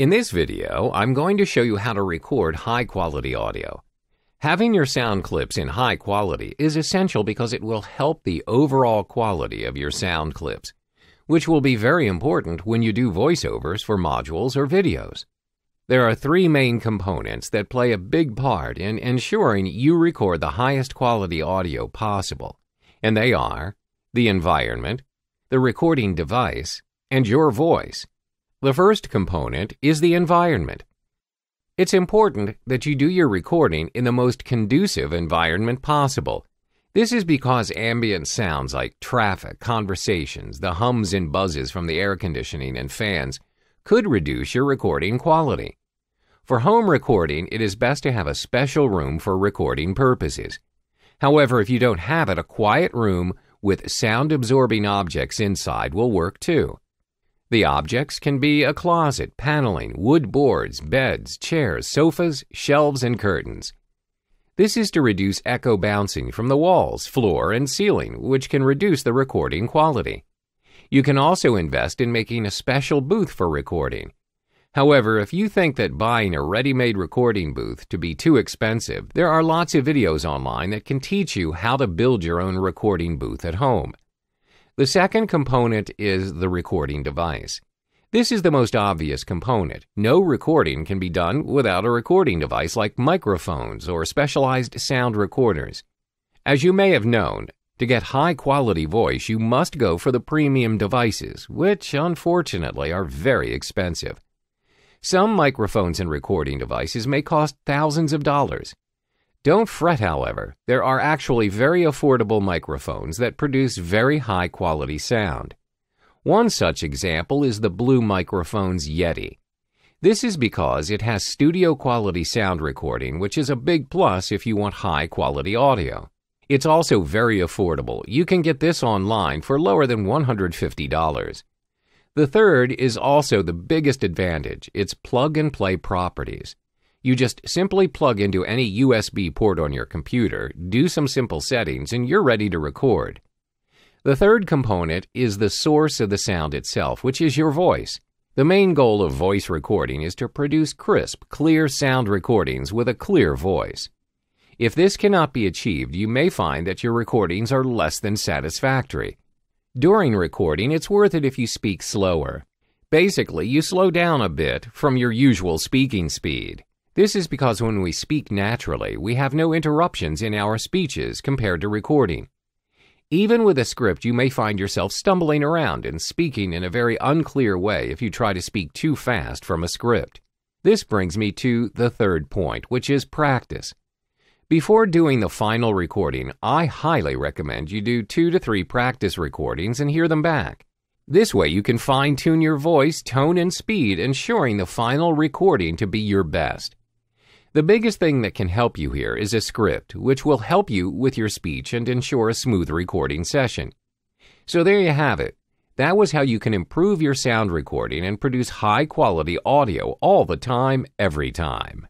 In this video, I'm going to show you how to record high quality audio. Having your sound clips in high quality is essential because it will help the overall quality of your sound clips, which will be very important when you do voiceovers for modules or videos. There are three main components that play a big part in ensuring you record the highest quality audio possible, and they are the environment, the recording device, and your voice. The first component is the environment. It's important that you do your recording in the most conducive environment possible. This is because ambient sounds like traffic, conversations, the hums and buzzes from the air conditioning and fans could reduce your recording quality. For home recording, it is best to have a special room for recording purposes. However, if you don't have it, a quiet room with sound absorbing objects inside will work too. The objects can be a closet, paneling, wood boards, beds, chairs, sofas, shelves, and curtains. This is to reduce echo bouncing from the walls, floor, and ceiling, which can reduce the recording quality. You can also invest in making a special booth for recording. However, if you think that buying a ready made recording booth to be too expensive, there are lots of videos online that can teach you how to build your own recording booth at home. The second component is the recording device. This is the most obvious component. No recording can be done without a recording device like microphones or specialized sound recorders. As you may have known, to get high quality voice, you must go for the premium devices, which unfortunately are very expensive. Some microphones and recording devices may cost thousands of dollars. Don't fret, however, there are actually very affordable microphones that produce very high quality sound. One such example is the Blue Microphones Yeti. This is because it has studio quality sound recording, which is a big plus if you want high quality audio. It's also very affordable. You can get this online for lower than $150. The third is also the biggest advantage its plug and play properties. You just simply plug into any USB port on your computer, do some simple settings, and you're ready to record. The third component is the source of the sound itself, which is your voice. The main goal of voice recording is to produce crisp, clear sound recordings with a clear voice. If this cannot be achieved, you may find that your recordings are less than satisfactory. During recording, it's worth it if you speak slower. Basically, you slow down a bit from your usual speaking speed. This is because when we speak naturally, we have no interruptions in our speeches compared to recording. Even with a script, you may find yourself stumbling around and speaking in a very unclear way if you try to speak too fast from a script. This brings me to the third point, which is practice. Before doing the final recording, I highly recommend you do two to three practice recordings and hear them back. This way you can fine tune your voice, tone, and speed, ensuring the final recording to be your best. The biggest thing that can help you here is a script, which will help you with your speech and ensure a smooth recording session. So there you have it. That was how you can improve your sound recording and produce high quality audio all the time, every time.